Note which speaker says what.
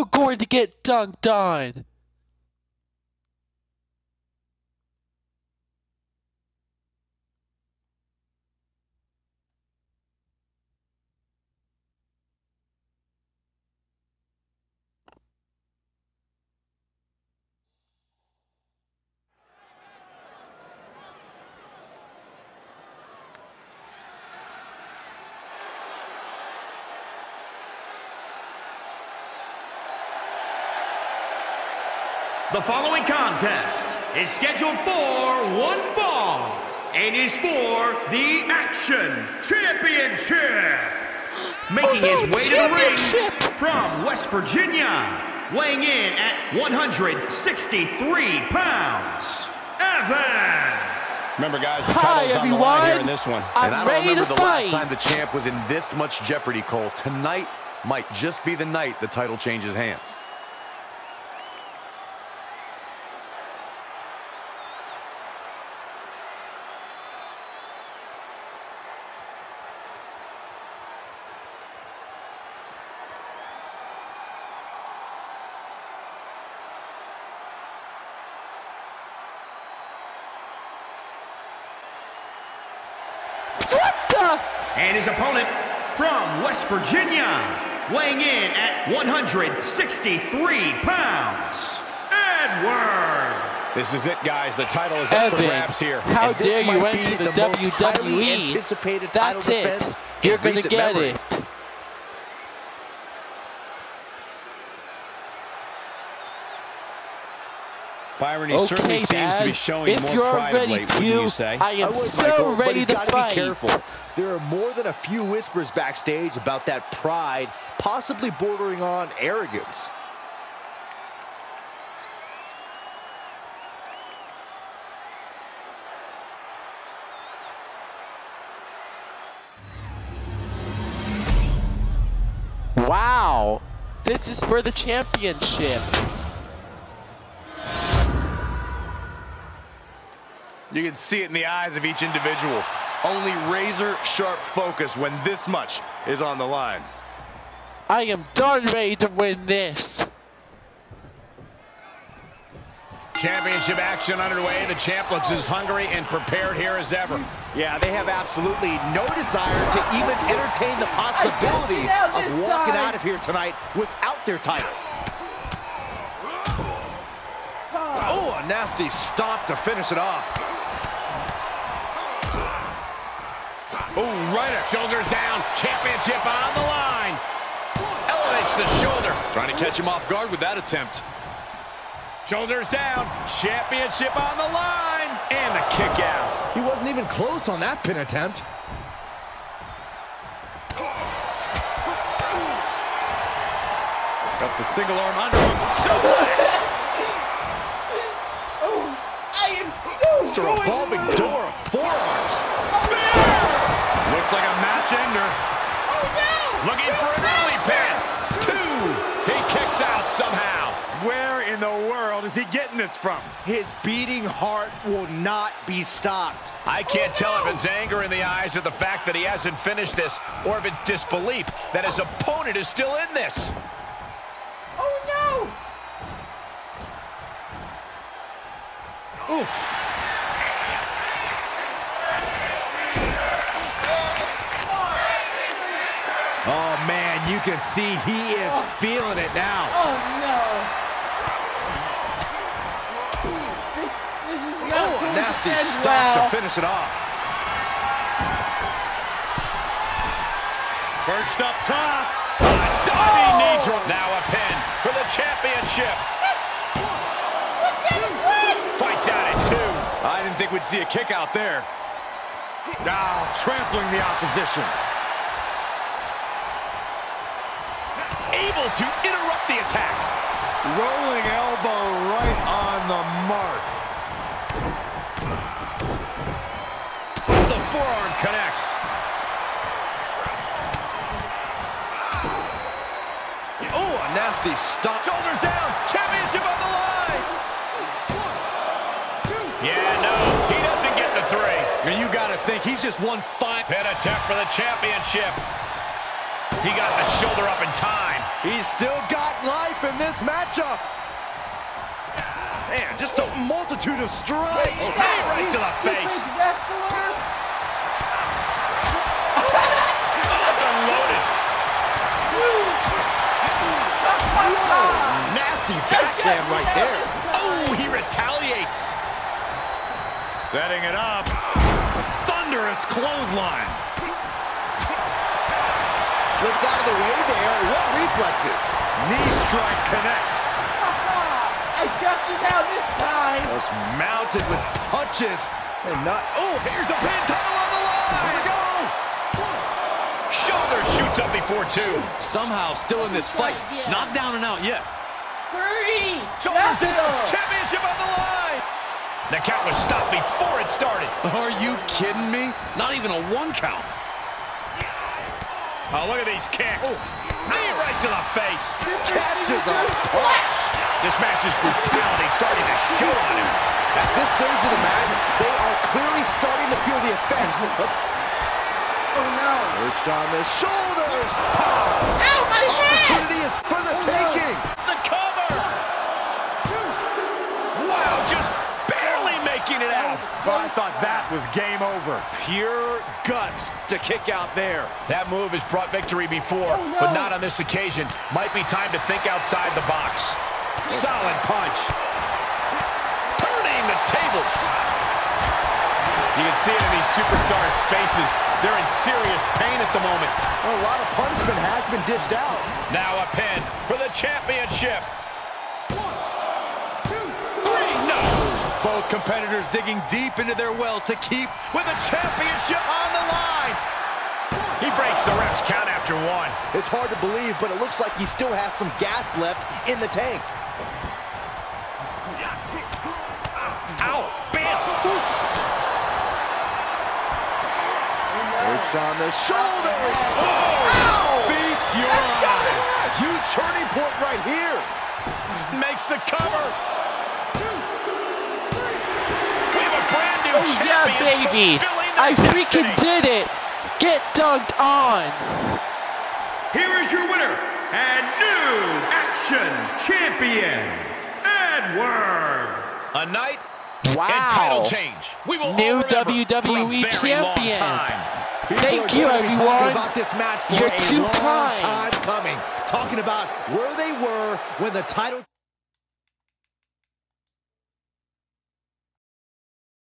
Speaker 1: so going to get dunked on.
Speaker 2: The following contest is scheduled for one fall and is for the Action Championship. Making
Speaker 1: Oh, no,
Speaker 2: his way to the ring from West Virginia, weighing in at 163 pounds, Evan.
Speaker 3: Remember, guys, the
Speaker 1: Hi,
Speaker 3: title's on the line here in this one.
Speaker 1: I'm
Speaker 4: and I don't remember the
Speaker 1: fight.
Speaker 4: last time the champ was in this much jeopardy, Cole. Tonight might just be the night the title changes hands.
Speaker 1: What the?
Speaker 2: And his opponent from West Virginia, weighing in at 163 pounds, Edward.
Speaker 3: This is it, guys. The title is up for
Speaker 1: Evan,
Speaker 3: grabs here.
Speaker 1: how
Speaker 4: And this
Speaker 1: dare you
Speaker 4: might
Speaker 1: enter the,
Speaker 4: the
Speaker 1: WWE?
Speaker 4: anticipated title
Speaker 1: That's it.
Speaker 4: defense
Speaker 1: You're gonna get
Speaker 4: memory.
Speaker 1: it.
Speaker 3: Byron, he certainly
Speaker 1: Okay,
Speaker 3: seems
Speaker 1: Dad.
Speaker 3: to be showing
Speaker 1: if
Speaker 3: more
Speaker 1: you're
Speaker 3: pride
Speaker 1: ready
Speaker 3: of late,
Speaker 1: to,
Speaker 3: wouldn't you say?
Speaker 1: I am
Speaker 4: would,
Speaker 1: so
Speaker 4: Michael, but
Speaker 1: ready
Speaker 4: he's gotta
Speaker 1: fight.
Speaker 4: Be careful. There are more than a few whispers backstage about that pride, possibly bordering on arrogance.
Speaker 1: Wow. This is for the championship.
Speaker 4: You can see it in the eyes of each individual. Only razor sharp focus when this much is on the line.
Speaker 1: I am darn ready to win this.
Speaker 3: Championship action underway. The champ looks as hungry and prepared here as ever.
Speaker 5: Yeah, they have absolutely no desire to even entertain the possibility of walking out of here tonight without their title. Oh, a nasty stop to finish it off.
Speaker 3: Oh, right up. Shoulders down. Championship on the line. Elevates the shoulder.
Speaker 4: Trying to catch him off guard with that attempt.
Speaker 3: Shoulders down. Championship on the line. And the kick out.
Speaker 5: He wasn't even close on that pin attempt.
Speaker 4: Got the single arm under him. Suplex.
Speaker 6: I am so
Speaker 5: Just a revolving door of forearms.
Speaker 3: Looks like a match ender. Looking for an early pin. Two. He kicks out somehow.
Speaker 4: Where in the world is he getting this from?
Speaker 5: His beating heart will not be stopped.
Speaker 3: I can't tell if it's anger in the eyes of the fact that he hasn't finished this or if it's disbelief that his opponent is still in this.
Speaker 6: Oh no!
Speaker 5: Oof. Oh, man, you can see he is feeling it now.
Speaker 6: Oh no! This this is not
Speaker 5: Oh,
Speaker 6: going
Speaker 5: nasty
Speaker 6: to
Speaker 5: stop
Speaker 6: well.
Speaker 5: to finish it off.
Speaker 3: Perched up top. A diving oh! knee drop. Now a pin for the championship. Fights out at two.
Speaker 4: I didn't think we'd see a kick out there.
Speaker 5: Now trampling the opposition.
Speaker 3: Able to interrupt the attack.
Speaker 5: Rolling elbow right on the mark.
Speaker 3: The forearm connects.
Speaker 5: Oh, a nasty stop.
Speaker 3: Shoulders down. Championship on the line. Yeah, no, he doesn't get the three.
Speaker 4: And you got to think he's just one fine.
Speaker 3: Pin attempt for the championship. He got the shoulder up in time.
Speaker 5: He's still got life in this matchup. Man, just a multitude of strikes.
Speaker 3: Knee right to the face.
Speaker 6: Wrestler.
Speaker 3: Unloaded.
Speaker 5: Nasty backhand right there.
Speaker 3: Oh, he retaliates.
Speaker 4: Setting it up. Thunderous clothesline.
Speaker 5: Slips out of the way there. What reflexes?
Speaker 4: Knee strike connects.
Speaker 6: I got you now this time.
Speaker 5: Just mounted with punches and not. Oh, here's the pin title on the line. Here we go.
Speaker 3: Shoulder shoots up before two.
Speaker 4: Somehow still in this fight. Not down and out yet.
Speaker 6: Three.
Speaker 5: Shoulders down.
Speaker 6: National.
Speaker 5: Championship on the line.
Speaker 3: The count was stopped before it started.
Speaker 4: Are you kidding me? Not even a one count.
Speaker 3: Oh, look at these kicks. Knee right to the face.
Speaker 5: Catches a
Speaker 6: Flash.
Speaker 3: This match's brutality starting to show on him.
Speaker 5: At this stage of the match, they are clearly starting to feel the effects.
Speaker 6: Oh no.
Speaker 5: Perched on the shoulders.
Speaker 6: Ow, my head.
Speaker 5: Opportunity is for the
Speaker 6: Oh,
Speaker 5: taking.
Speaker 3: The cover. Wow, just barely making it out.
Speaker 4: I thought that was game over.
Speaker 5: Pure guts to kick out there.
Speaker 3: That move has brought victory before,
Speaker 6: Oh, no.
Speaker 3: but not on this occasion. Might be time to think outside the box. Solid punch. Turning the tables. You can see it in these superstars' faces. They're in serious pain at the moment.
Speaker 5: A lot of punishment has been dished out.
Speaker 3: Now a pin for the championship. Three, no.
Speaker 4: Both competitors digging deep into their well to keep with the championship on the line.
Speaker 3: He breaks the ref's count after one.
Speaker 5: It's hard to believe, but it looks like he still has some gas left in the tank.
Speaker 3: Ow, bam.
Speaker 5: Perched on the shoulders. Oh.
Speaker 4: Feast your eyes.
Speaker 5: Huge turning point right here.
Speaker 3: Makes the cover.
Speaker 1: Oh yeah, baby! I freaking
Speaker 3: destiny.
Speaker 1: did it! Get dunked on!
Speaker 2: Here is your winner and new Action Champion, Edward.
Speaker 3: A night
Speaker 1: Wow!
Speaker 3: and title change. We will
Speaker 1: New WWE
Speaker 3: for a very long
Speaker 1: champion. Thank you,
Speaker 5: going to be
Speaker 1: everyone.
Speaker 5: about this match for
Speaker 1: You're too kind.
Speaker 5: time coming. Talking about where they were when the title